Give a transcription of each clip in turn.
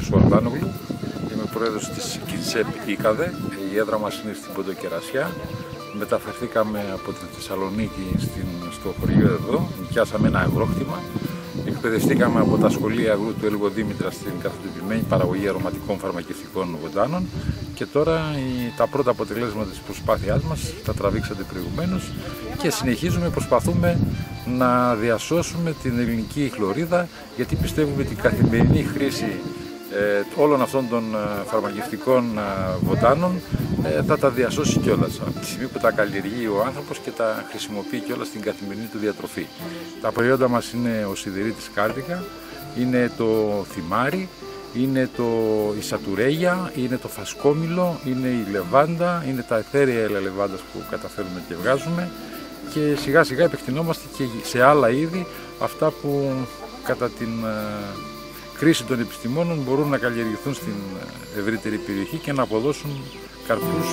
Μιχάλης Ορδάνογλου. Είμαι πρόεδρος της ΚΙΤΣΕΠ ΙΚΑΔΕ. Η έδρα μας είναι στην Ποντοκερασιά. Μεταφερθήκαμε από τη Θεσσαλονίκη στην, στο χωριό εδώ. Νοικιάσαμε ένα αγρόκτημα. Εκπαιδευτήκαμε από τα σχολεία αγρού του Έλγο Δήμητρα στην καθοδοποιημένη παραγωγή αρωματικών φαρμακευτικών βοτάνων και τώρα η, τα πρώτα αποτελέσματα της προσπάθειάς μας τα τραβήξατε προηγουμένως και συνεχίζουμε, προσπαθούμε να διασώσουμε την ελληνική χλωρίδα γιατί πιστεύουμε ότι η καθημερινή χρήση ε, όλων αυτών των ε, φαρμακευτικών ε, βοτάνων θα τα διασώσει κιόλας από τη στιγμή που τα καλλιεργεί ο άνθρωπος και τα χρησιμοποιεί κιόλας στην καθημερινή του διατροφή. Τα προϊόντα μας είναι ο σιδηρήτης κάρδικα, είναι το θυμάρι, είναι το, η σατουρέγια, είναι το φασκόμηλο, είναι η λεβάντα, είναι τα εθέρια ελαλεβάντας που καταφέρουμε και βγάζουμε και σιγά σιγά επεκτηνόμαστε και σε άλλα είδη αυτά που κατά την κρίση των επιστημόνων μπορούν να καλλιεργηθούν στην ευρύτερη περιοχή και να αποδώσουν καρπούς.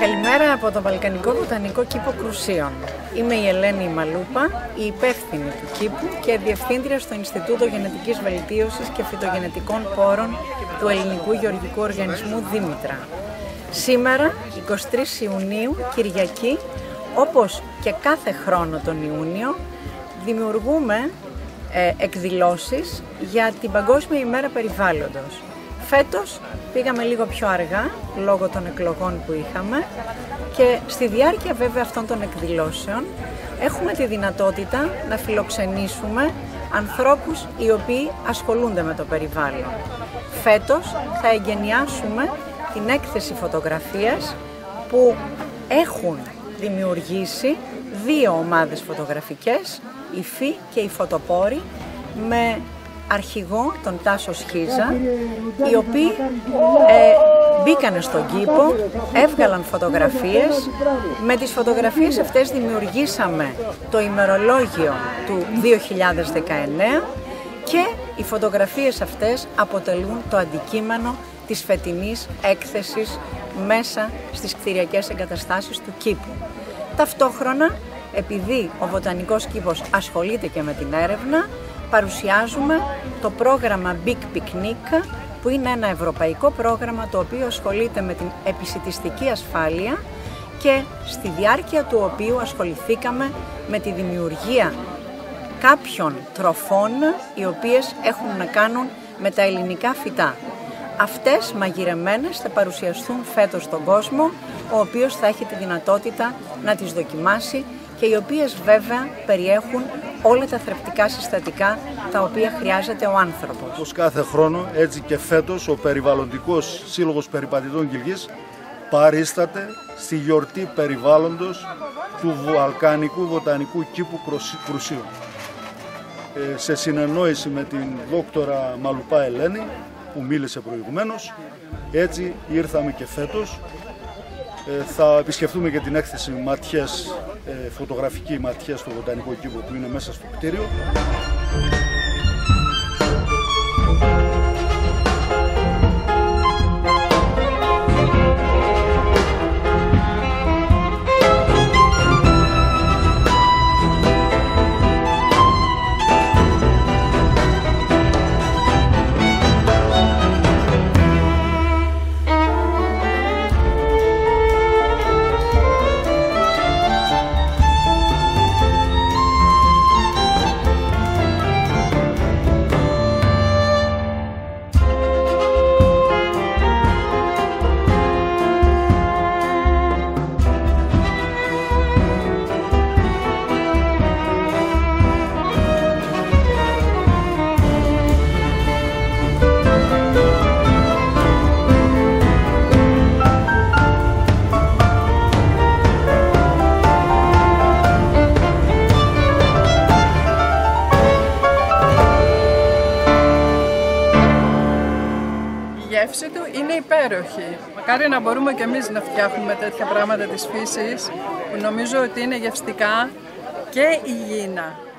Καλημέρα από τον Βαλκανικό Βοτανικό Κήπο Κρουσίων. Είμαι η Ελένη Μαλούπα, η υπεύθυνη του κήπου και διευθύντρια στο Ινστιτούτο Γενετικής Βελτίωσης και Φυτογενετικών Πόρων του Ελληνικού Γεωργικού Οργανισμού Δήμητρα. Σήμερα, 23 Ιουνίου, Κυριακή, όπως και κάθε χρόνο τον Ιούνιο, δημιουργούμε ε, εκδηλώσεις για την Παγκόσμια ημέρα περιβάλλοντος. Φέτος πήγαμε λίγο πιο αργά λόγω των εκλογών που είχαμε και στη διάρκεια βέβαια αυτών των εκδηλώσεων έχουμε τη δυνατότητα να φιλοξενήσουμε ανθρώπους οι οποίοι ασχολούνται με το περιβάλλον. Φέτος θα εγκαινιάσουμε την έκθεση φωτογραφίας που έχουν δημιουργήσει δύο ομάδες φωτογραφικές, η ΦΥ και η Φωτοπόρη, με αρχηγό τον Τάσος Σχίζα, οι οποίοι ε, μπήκανε στον κήπο, έβγαλαν φωτογραφίες. Με τις φωτογραφίες αυτές δημιουργήσαμε το ημερολόγιο του 2019 και οι φωτογραφίες αυτές αποτελούν το αντικείμενο της φετινής έκθεσης μέσα στις κτηριακές εγκαταστάσεις του κήπου. Ταυτόχρονα, επειδή ο Βοτανικός Κήπος ασχολείται και με την έρευνα, παρουσιάζουμε το πρόγραμμα Big Picnic που είναι ένα ευρωπαϊκό πρόγραμμα το οποίο ασχολείται με την επισητιστική ασφάλεια και στη διάρκεια του οποίου ασχοληθήκαμε με τη δημιουργία κάποιων τροφών οι οποίες έχουν να κάνουν με τα ελληνικά φυτά. Αυτές μαγειρεμένες θα παρουσιαστούν φέτος στον κόσμο, ο οποίος θα έχει τη δυνατότητα να τις δοκιμάσει και οι οποίες βέβαια περιέχουν όλα τα θρεπτικά συστατικά τα οποία χρειάζεται ο άνθρωπος. Όπως κάθε χρόνο, έτσι και φέτος, ο Περιβαλλοντικός Σύλλογος Περιπατητών Κυλγής παρίσταται στη γιορτή περιβάλλοντος του Βαλκανικού Βοτανικού Κήπου Κρουσίου. Ε, σε συνεννόηση με την δόκτωρα Μαλουπά Ελένη, που μίλησε προηγουμένως, έτσι ήρθαμε και φέτος ε, θα επισκεφτούμε και την έκθεση ματιές, ε, φωτογραφική ματιές στο Βοτανικό Κήπο που είναι μέσα στο κτίριο. Γεύση του είναι υπέροχη. Μακάρι να μπορούμε και εμείς να φτιάχνουμε τέτοια πράγματα της φύσης που νομίζω ότι είναι γευστικά και υγιεινά.